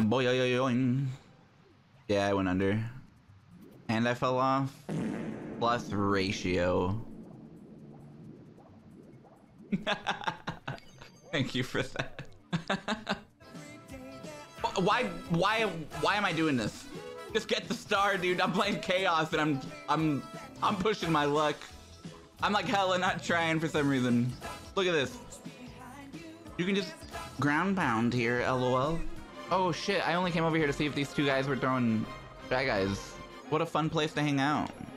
Boy, yo, yo, yo. Yeah, I went under. And I fell off. Plus ratio. Thank you for that. why, why, why am I doing this? Just get the star, dude. I'm playing chaos and I'm, I'm, I'm pushing my luck. I'm like hella not trying for some reason. Look at this. You can just ground pound here, lol. Oh shit, I only came over here to see if these two guys were throwing bad guys. What a fun place to hang out.